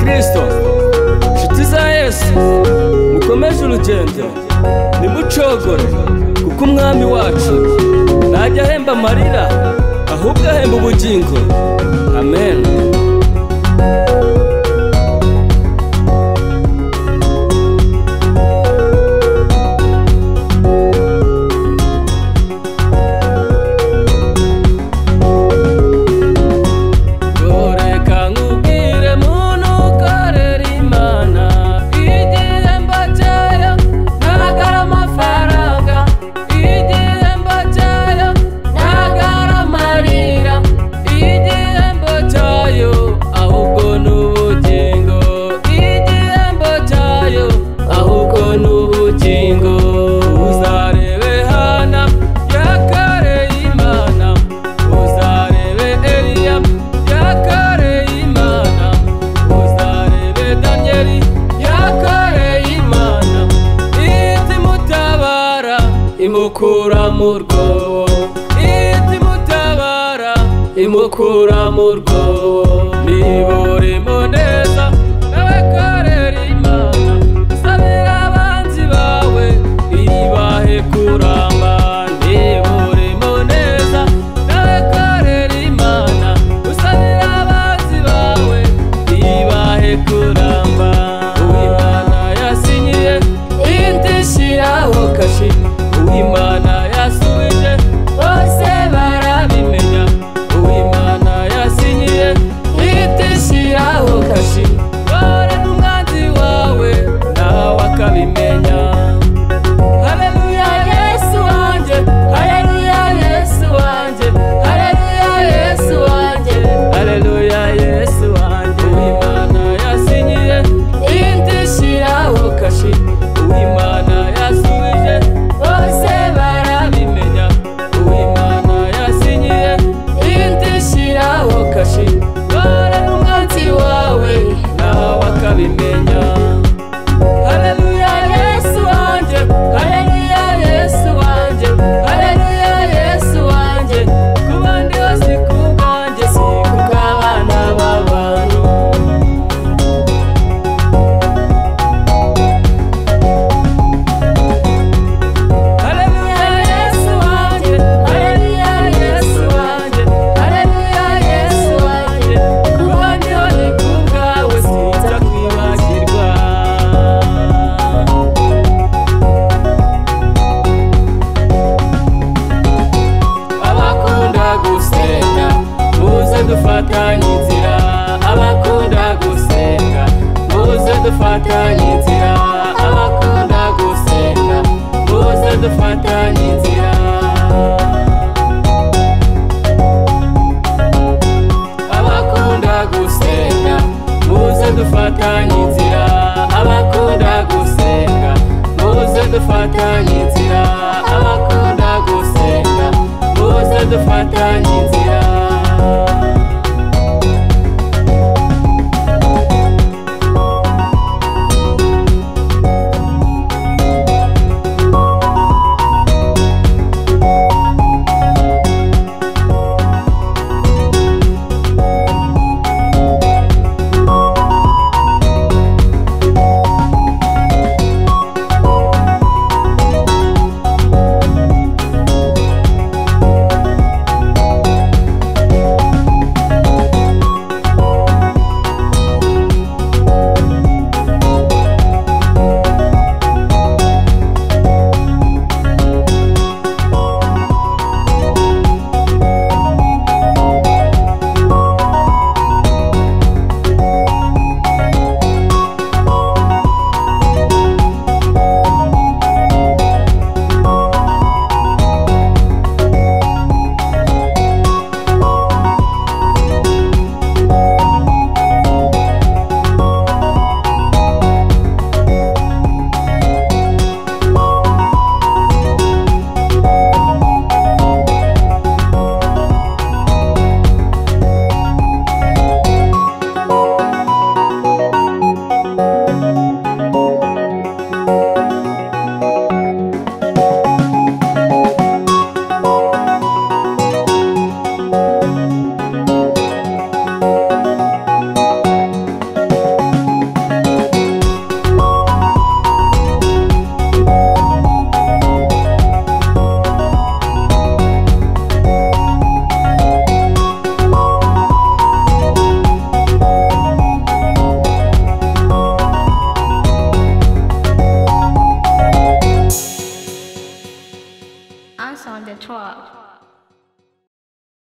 Kristo inshuti za yesu mukomeje urugendo nimucogore kuko umwami wacu ntajya ahemba amarira ahubwo ahemba ubugingo amen imukura mu rwobo izi mutabara imukura mu rwobo ntibure mu neza nabakorera imana usabira abanzi bawe ibahe kuramba ntibure mu neza nabakorera imana usabira abanzi bawe ibahe kuramba uwo imana yasinyiye indi shyiraho kashi Fatimah dufata inzira abakunda gusenga bose dufata inzira abakunda gusenga bose dufata inzira abakunda gusenga bose dufata inzira abakunda gusenga bose dufata inzira